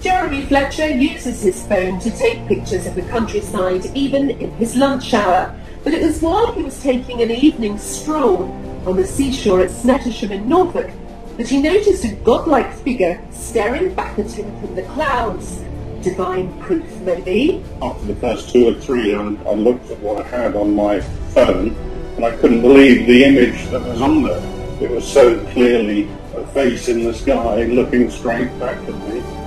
Jeremy Fletcher uses his phone to take pictures of the countryside even in his lunch hour, but it was while he was taking an evening stroll on the seashore at Snettisham in Norfolk that he noticed a godlike figure staring back at him from the clouds. Divine proof, maybe? After the first two or three, I, I looked at what I had on my phone, and I couldn't believe the image that was on there. It was so clearly a face in the sky looking straight back at me.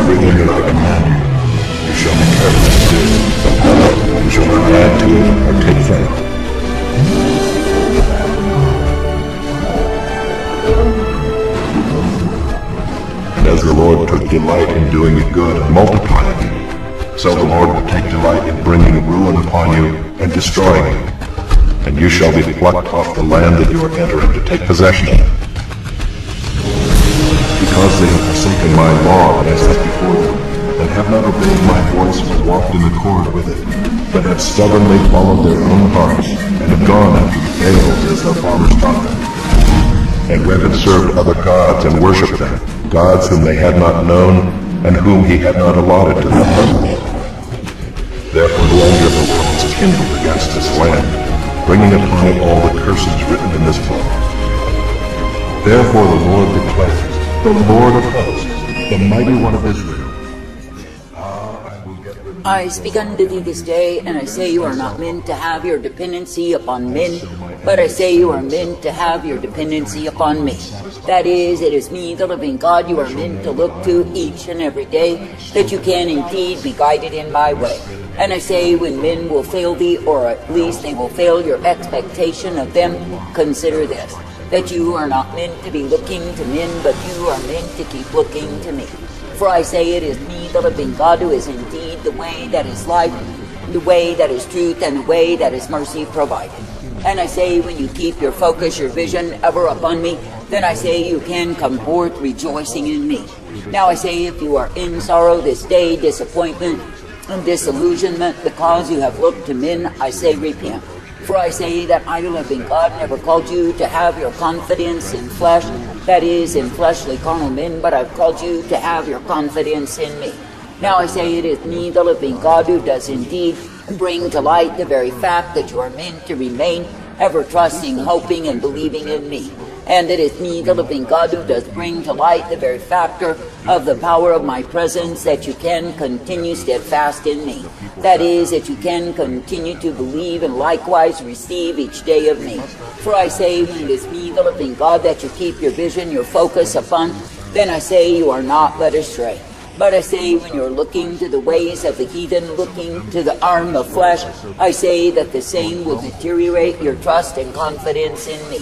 Everything that I command you, you shall be careful to do. You shall not add to it or take from it. And as the Lord took delight in doing good and multiplying you, so the Lord will take delight in bringing ruin upon you and destroying you. And you shall be plucked off the land that you are entering to take possession of. Because they have forsaken my law that I set before them, and have not obeyed my voice or walked in accord with it, but have stubbornly followed their own hearts, and have gone after the Baals as their fathers taught them, and went and served other gods and worshipped them, gods whom they had not known, and whom he had not allotted to them. Therefore the anger of the Lord is kindled against this land, bringing upon it all the curses written in this book. Therefore the Lord declares, the Lord of hosts, the mighty one of Israel. I speak unto thee this day, and I say you are not meant to have your dependency upon men, but I say you are meant to have your dependency upon me. That is, it is me, the living God, you are meant to look to each and every day, that you can indeed be guided in my way. And I say, when men will fail thee, or at least they will fail your expectation of them, consider this that you are not meant to be looking to men, but you are meant to keep looking to me. For I say it is me, the living God, who is indeed the way that is life, the way that is truth, and the way that is mercy provided. And I say, when you keep your focus, your vision ever upon me, then I say you can come forth rejoicing in me. Now I say, if you are in sorrow this day, disappointment, and disillusionment because you have looked to men, I say repent. For I say that I, the living God, never called you to have your confidence in flesh, that is, in fleshly carnal men, but I've called you to have your confidence in me. Now I say it is me, the living God, who does indeed bring to light the very fact that you are meant to remain ever trusting, hoping, and believing in me. And it is me, the living God, who does bring to light the very factor of the power of my presence that you can continue steadfast in me. That is, that you can continue to believe and likewise receive each day of me. For I say, when it is me, the living God, that you keep your vision, your focus upon, then I say you are not led astray. But I say, when you're looking to the ways of the heathen, looking to the arm of flesh, I say that the same will deteriorate your trust and confidence in me.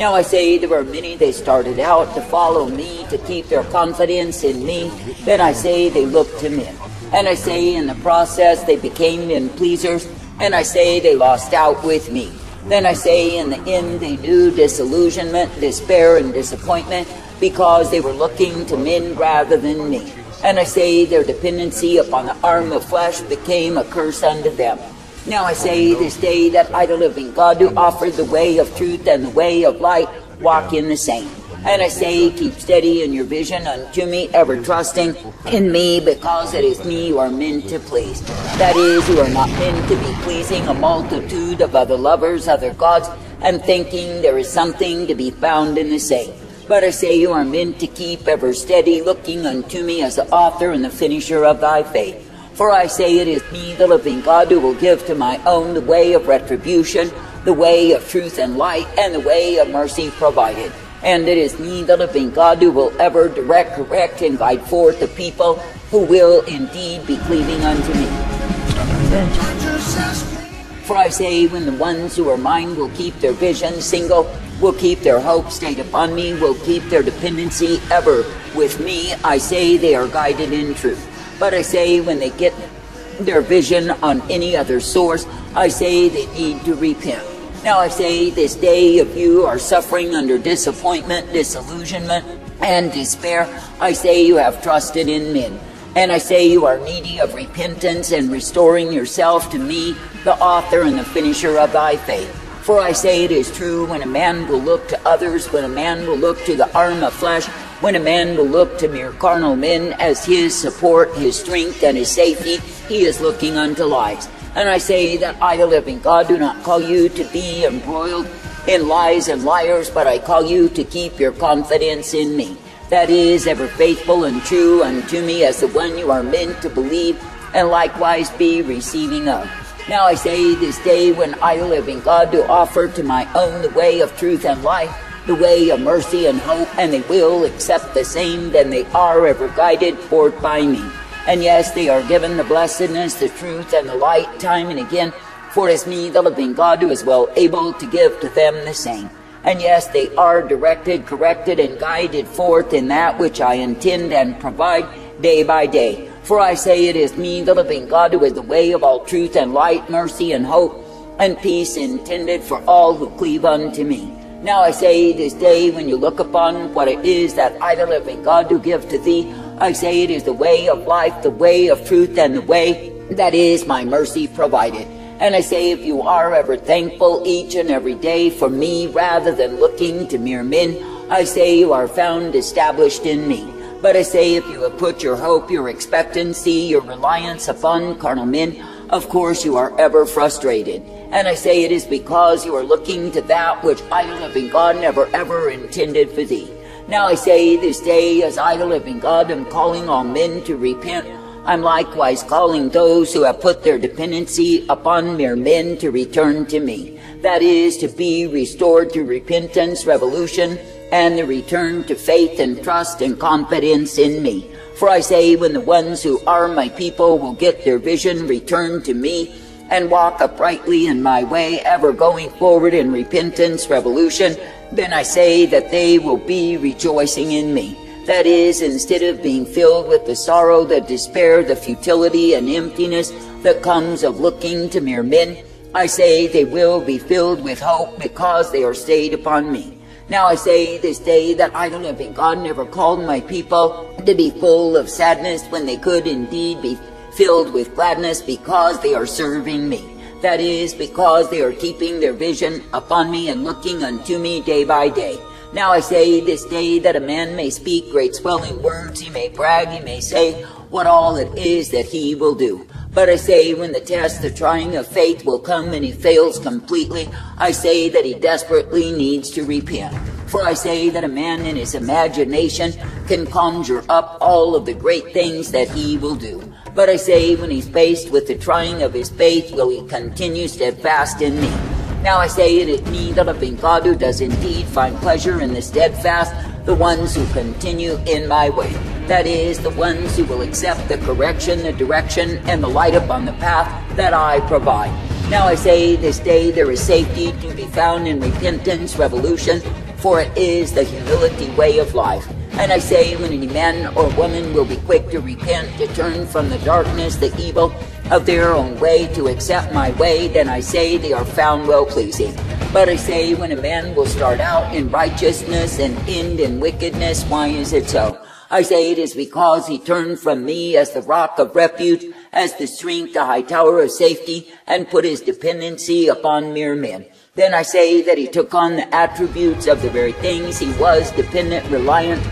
Now I say there were many they started out to follow me, to keep their confidence in me. Then I say they looked to men. And I say in the process they became men pleasers. And I say they lost out with me. Then I say in the end they knew disillusionment, despair, and disappointment because they were looking to men rather than me. And I say their dependency upon the arm of flesh became a curse unto them. Now I say this day that I, the living God, who offered the way of truth and the way of light, walk in the same. And I say, keep steady in your vision unto me, ever trusting in me, because it is me you are meant to please. That is, you are not meant to be pleasing a multitude of other lovers, other gods, and thinking there is something to be found in the same. But I say you are meant to keep ever steady, looking unto me as the author and the finisher of thy faith. For I say it is me, the living God, who will give to my own the way of retribution, the way of truth and light, and the way of mercy provided. And it is me, the living God, who will ever direct, correct, and guide forth the people who will indeed be cleaving unto me. For I say, when the ones who are mine will keep their vision single, will keep their hope stayed upon me, will keep their dependency ever with me, I say they are guided in truth. But I say, when they get their vision on any other source, I say they need to repent. Now I say this day, if you are suffering under disappointment, disillusionment, and despair, I say you have trusted in men. And I say you are needy of repentance and restoring yourself to me, the author and the finisher of thy faith. For I say it is true when a man will look to others, when a man will look to the arm of flesh, when a man will look to mere carnal men as his support, his strength, and his safety, he is looking unto lies. And I say that I, the living God, do not call you to be embroiled in lies and liars, but I call you to keep your confidence in me. That is, ever faithful and true unto me as the one you are meant to believe, and likewise be receiving of. Now I say this day when I, the living God, do offer to my own the way of truth and life, the way of mercy and hope, and they will accept the same, then they are ever guided forth by me. And yes, they are given the blessedness, the truth, and the light time and again, for it is me, the living God, who is well able to give to them the same. And yes, they are directed, corrected, and guided forth in that which I intend and provide day by day. For I say it is me, the living God, who is the way of all truth and light, mercy and hope, and peace intended for all who cleave unto me. Now I say this day, when you look upon what it is that I, the living God, do give to thee, I say it is the way of life, the way of truth, and the way that is my mercy provided. And I say, if you are ever thankful each and every day for me rather than looking to mere men, I say you are found established in me. But I say, if you have put your hope, your expectancy, your reliance upon carnal men, of course you are ever frustrated. And I say it is because you are looking to that which I, the living God, never ever intended for thee. Now I say this day, as I, the living God, am calling all men to repent, I'm likewise calling those who have put their dependency upon mere men to return to me. That is, to be restored to repentance, revolution, and the return to faith and trust and confidence in me. For I say, when the ones who are my people will get their vision, return to me, and walk uprightly in my way, ever going forward in repentance, revolution, then I say that they will be rejoicing in me. That is, instead of being filled with the sorrow, the despair, the futility, and emptiness that comes of looking to mere men, I say they will be filled with hope because they are stayed upon me. Now I say this day that I, the living God, never called my people to be full of sadness when they could indeed be filled with gladness because they are serving me. That is, because they are keeping their vision upon me and looking unto me day by day. Now I say this day that a man may speak great swelling words, he may brag, he may say what all it is that he will do. But I say when the test, the trying of faith will come and he fails completely, I say that he desperately needs to repent. For I say that a man in his imagination can conjure up all of the great things that he will do. But I say when he's faced with the trying of his faith, will he continue steadfast in me? Now I say it is me, the living God, who does indeed find pleasure in the steadfast, the ones who continue in my way. That is, the ones who will accept the correction, the direction, and the light upon the path that I provide. Now I say this day there is safety to be found in repentance, revolution, for it is the humility way of life. And I say, when any man or woman will be quick to repent, to turn from the darkness, the evil of their own way, to accept my way, then I say they are found well pleasing. But I say, when a man will start out in righteousness and end in wickedness, why is it so? I say it is because he turned from me as the rock of refuge, as the strength, the high tower of safety, and put his dependency upon mere men. Then I say that he took on the attributes of the very things he was dependent, reliant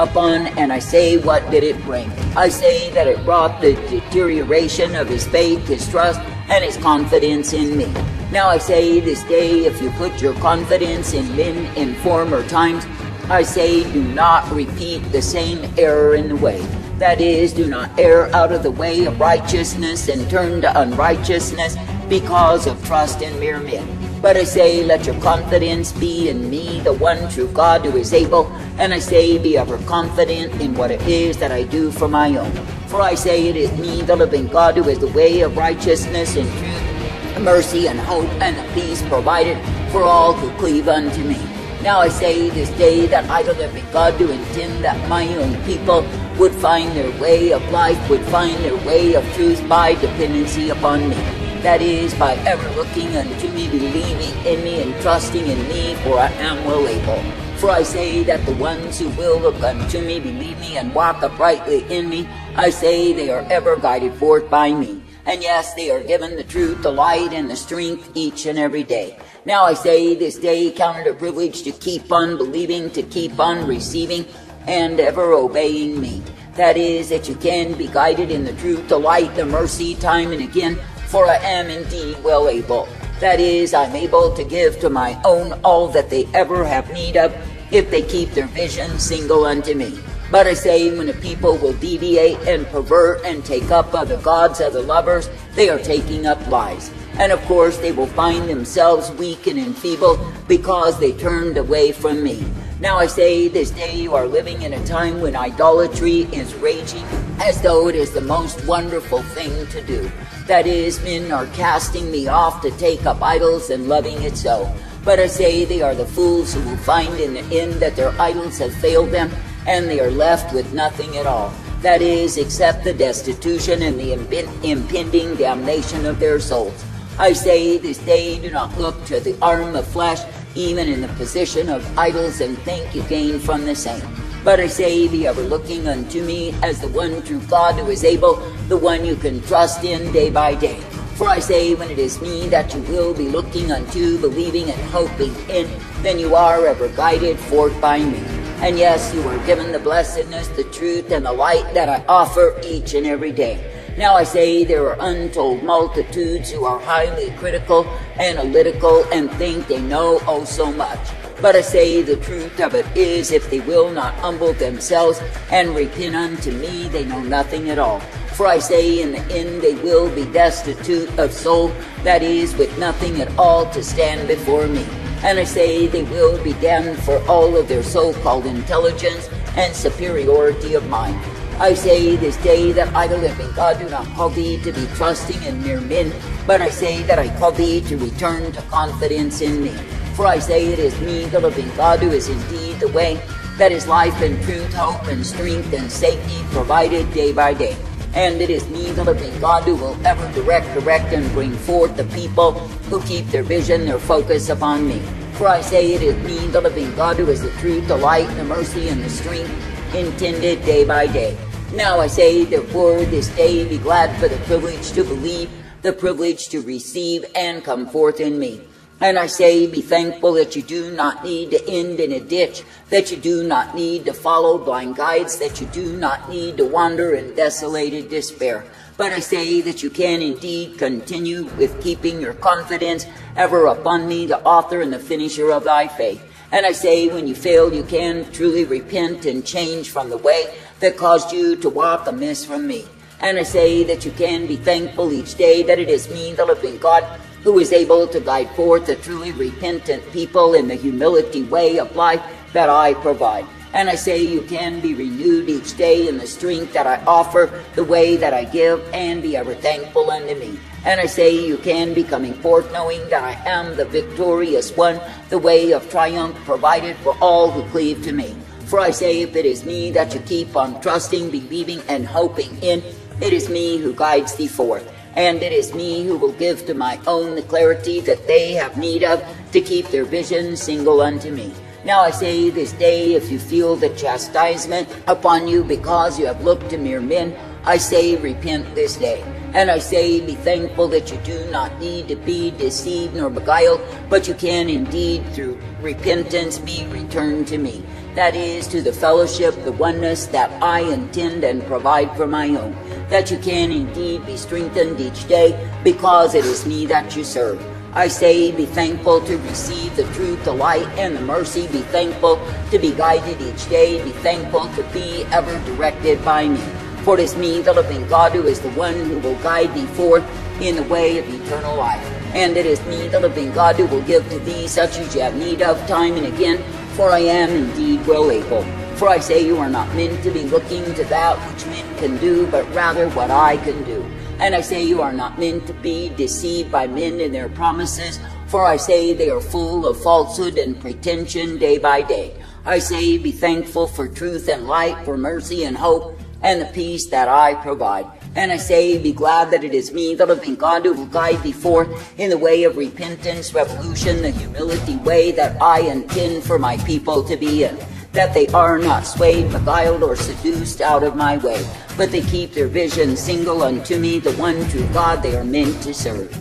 upon, and I say, what did it bring? I say that it brought the deterioration of his faith, his trust, and his confidence in me. Now I say this day, if you put your confidence in men in former times, I say, do not repeat the same error in the way. That is, do not err out of the way of righteousness and turn to unrighteousness because of trust in mere men. But I say, let your confidence be in me, the one true God who is able, and I say, be ever confident in what it is that I do for my own. For I say, it is me, the living God, who is the way of righteousness and truth, mercy and hope and peace provided for all who cleave unto me. Now I say this day that I, the living God, do intend that my own people would find their way of life, would find their way of truth by dependency upon me. That is, by ever looking unto me, believing in me, and trusting in me, for I am well able. For I say that the ones who will look unto me, believe me, and walk uprightly in me, I say they are ever guided forth by me. And yes, they are given the truth, the light, and the strength each and every day. Now I say this day count it a privilege to keep on believing, to keep on receiving, and ever obeying me. That is, that you can be guided in the truth, the light, the mercy, time and again, for I am indeed well able. That is, I'm able to give to my own all that they ever have need of, if they keep their vision single unto me. But I say, when the people will deviate and pervert and take up other gods, other lovers, they are taking up lies. And of course, they will find themselves weak and enfeebled because they turned away from me. Now I say, this day you are living in a time when idolatry is raging as though it is the most wonderful thing to do. That is, men are casting me off to take up idols and loving it so. But I say they are the fools who will find in the end that their idols have failed them, and they are left with nothing at all. That is, except the destitution and the impending damnation of their souls. I say this day do not look to the arm of flesh, even in the position of idols, and think you gain from the same. But I say, be ever looking unto me as the one true God who is able, the one you can trust in day by day. For I say, when it is me that you will be looking unto, believing and hoping in, then you are ever guided forth by me. And yes, you are given the blessedness, the truth, and the light that I offer each and every day. Now I say there are untold multitudes who are highly critical, analytical, and think they know oh so much. But I say the truth of it is, if they will not humble themselves and repent unto me, they know nothing at all. For I say in the end they will be destitute of soul, that is, with nothing at all to stand before me. And I say they will be damned for all of their so-called intelligence and superiority of mind. I say this day that I, the living God, do not call thee to be trusting in mere men, but I say that I call thee to return to confidence in me. For I say it is me, the living God, who is indeed the way, that is life and truth, hope and strength and safety provided day by day. And it is me, the living God, who will ever direct, direct, and bring forth the people who keep their vision, their focus upon me. For I say it is me, the living God, who is the truth, the light, the mercy, and the strength intended day by day. Now I say, therefore, this day be glad for the privilege to believe, the privilege to receive, and come forth in me. And I say, be thankful that you do not need to end in a ditch, that you do not need to follow blind guides, that you do not need to wander in desolated despair. But I say that you can indeed continue with keeping your confidence ever upon me, the author and the finisher of thy faith. And I say, when you fail, you can truly repent and change from the way that caused you to walk amiss from me. And I say that you can be thankful each day that it is me, the living God, who is able to guide forth a truly repentant people in the humility way of life that I provide. And I say you can be renewed each day in the strength that I offer, the way that I give, and be ever thankful unto me. And I say you can be coming forth knowing that I am the victorious one, the way of triumph provided for all who cleave to me. For I say if it is me that you keep on trusting, believing, and hoping in, it is me who guides thee forth and it is me who will give to my own the clarity that they have need of to keep their vision single unto me. Now I say this day, if you feel the chastisement upon you because you have looked to mere men, I say repent this day. And I say be thankful that you do not need to be deceived nor beguiled, but you can indeed through repentance be returned to me. That is, to the fellowship, the oneness that I intend and provide for my own that you can indeed be strengthened each day because it is me that you serve. I say, be thankful to receive the truth, the light, and the mercy. Be thankful to be guided each day. Be thankful to be ever directed by me. For it is me, the living God, who is the one who will guide thee forth in the way of eternal life. And it is me, the living God, who will give to thee such as you have need of time and again, for I am indeed well able. For I say you are not meant to be looking to that which men can do, but rather what I can do. And I say you are not meant to be deceived by men in their promises, for I say they are full of falsehood and pretension day by day. I say be thankful for truth and light, for mercy and hope, and the peace that I provide. And I say, be glad that it is me, the living God, who will guide thee forth in the way of repentance, revolution, the humility way that I intend for my people to be in that they are not swayed, beguiled, or seduced out of my way, but they keep their vision single unto me, the one true God they are meant to serve.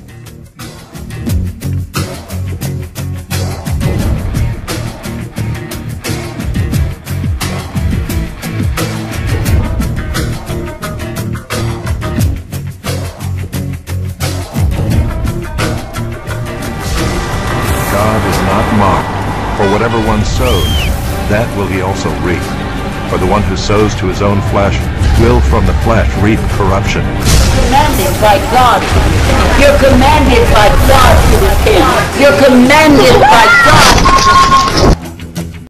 That will he also reap. For the one who sows to his own flesh will from the flesh reap corruption. commanded by God. You're commanded by God to repent. You're commanded by God